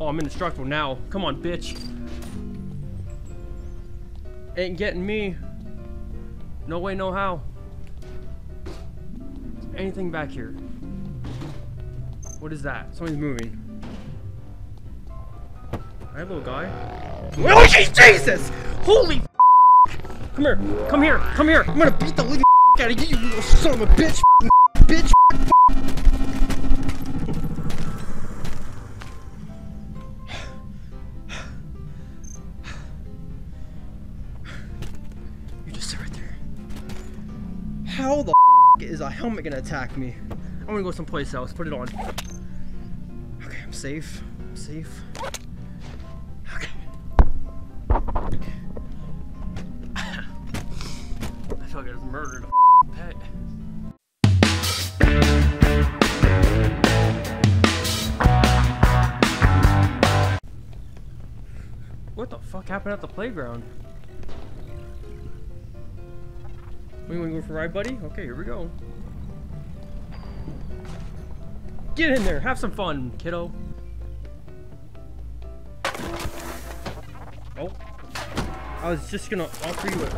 Oh, I'm indestructible now. Come on, bitch. Ain't getting me. No way, no how. Anything back here? What is that? Somebody's moving. Hi, little guy. Oh, Jesus! Holy Come here, come here, come here. I'm gonna beat the living out of you, you little son of a bitch. How the is a helmet gonna attack me? I'm gonna go someplace else. Put it on. Okay, I'm safe. I'm safe. Okay. I feel like I just murdered a pet. What the fuck happened at the playground? We wanna go for a ride, buddy? Okay, here we go. Get in there, have some fun, kiddo. Oh. I was just gonna offer you a...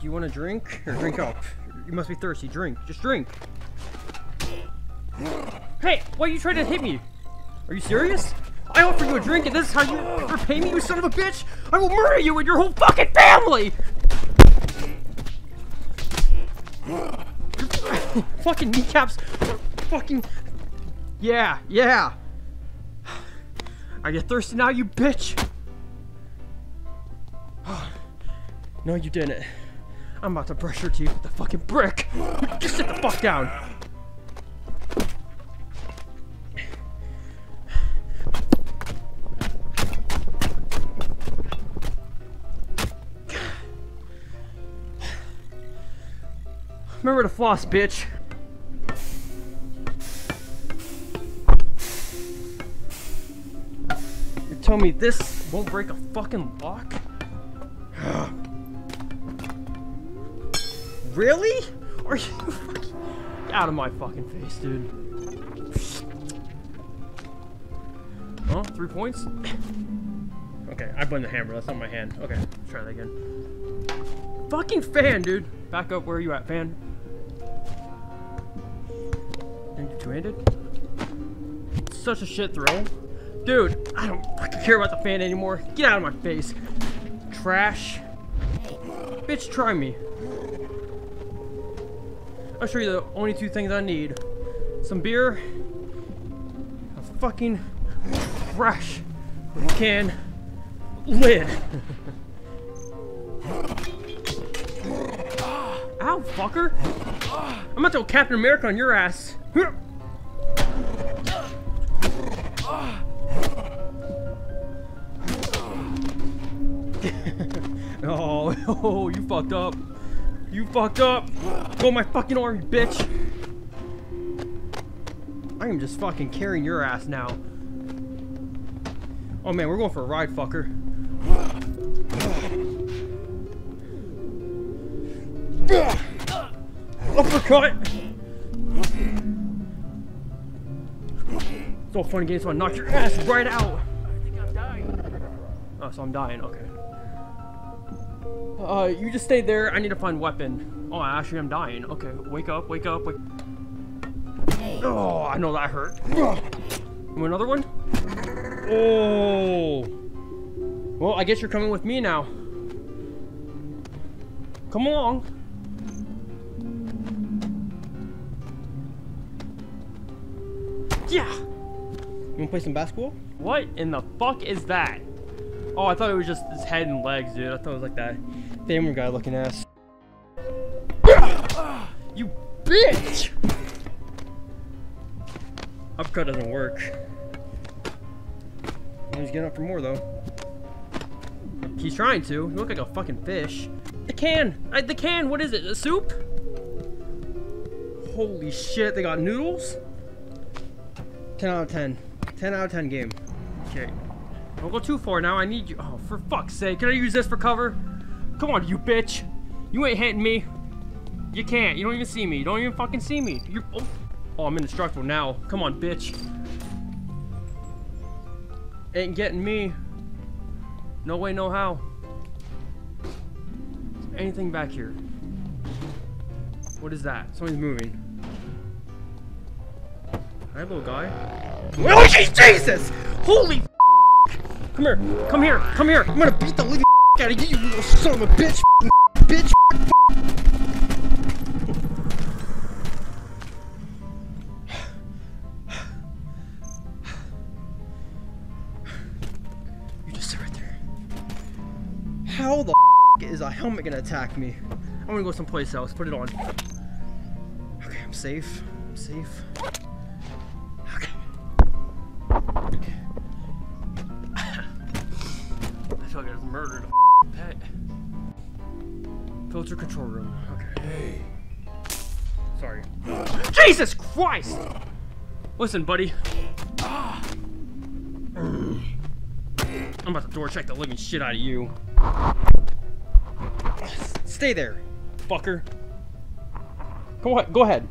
Do you want a drink? Or drink up. You must be thirsty. Drink. Just drink. Hey, why are you trying to hit me? Are you serious? I offer you a drink and this is how you repay me, you son of a bitch? I will murder you and your whole fucking family! fucking kneecaps. Fucking. Yeah, yeah. Are you thirsty now, you bitch. no, you didn't. I'm about to brush your teeth with the fucking brick. Just sit the fuck down. Remember to floss, bitch. You're telling me this won't break a fucking lock? really? Are you fucking... Out of my fucking face, dude. Huh? Three points? Okay, I blame the hammer. That's not my hand. Okay, try that again. Fucking fan, dude. Back up. Where are you at, fan? Two-handed? Such a shit throw. Dude, I don't fucking care about the fan anymore. Get out of my face. Trash. Bitch, try me. I'll show you the only two things I need. Some beer. A fucking trash can lid. Ah, ow, fucker. I'm about to go Captain America on your ass. oh, oh, you fucked up. You fucked up. Go my fucking arm, you bitch. I am just fucking carrying your ass now. Oh man, we're going for a ride, fucker. Uppercut! All fun and games, so I knock your ass right out! I think I'm dying. Oh, so I'm dying, okay. Uh, you just stay there, I need to find weapon. Oh, actually I'm dying. Okay, wake up, wake up, wake... Oh, I know that hurt. You another one? Oh! Well, I guess you're coming with me now. Come along. Yeah! Wanna play some basketball? What in the fuck is that? Oh, I thought it was just his head and legs, dude. I thought it was like that Family Guy looking ass. You bitch! Upcut doesn't work. He's getting up for more though. He's trying to. You look like a fucking fish. The can! I, the can! What is it? A soup? Holy shit, they got noodles? 10 out of 10. 10 out of 10 game. Okay. Don't go too far now. I need you. Oh, for fuck's sake. Can I use this for cover? Come on, you bitch. You ain't hitting me. You can't. You don't even see me. You don't even fucking see me. You're... Oh, oh I'm indestructible now. Come on, bitch. Ain't getting me. No way, no how. Anything back here? What is that? Something's moving. Hi, little guy. Oh, Jesus! Holy Come here, come here, come here. I'm gonna beat the living out of you, you little son of a bitch, bitch. You just sit right there. How the is a helmet gonna attack me? I'm gonna go someplace else. Put it on. Okay, I'm safe. I'm safe. Murdered a pet. Filter control room. Okay. Hey. Sorry. Jesus Christ! Listen, buddy. I'm about to door check the living shit out of you. Stay there, fucker. Go ahead. Go ahead.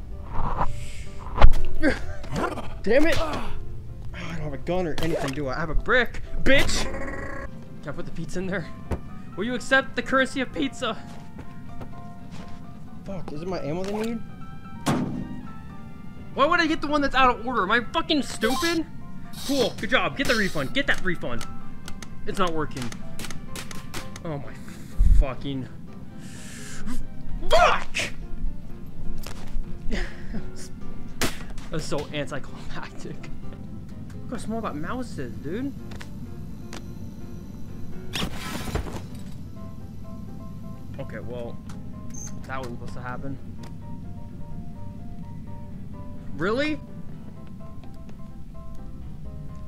Damn it! I don't have a gun or anything, do I? I have a brick, bitch. Can I put the pizza in there? Will you accept the currency of pizza? Fuck, is it my ammo they need? Why would I get the one that's out of order? Am I fucking stupid? Cool, good job. Get the refund. Get that refund. It's not working. Oh my fucking... Fuck! That's so anticlimactic. Look how small that mouse is, dude. Well, that wasn't supposed to happen. Really?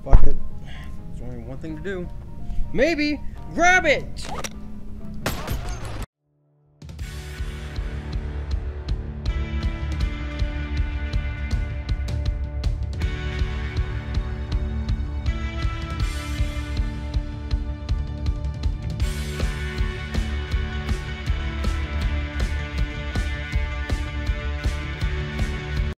Fuck it. There's only one thing to do. Maybe grab it!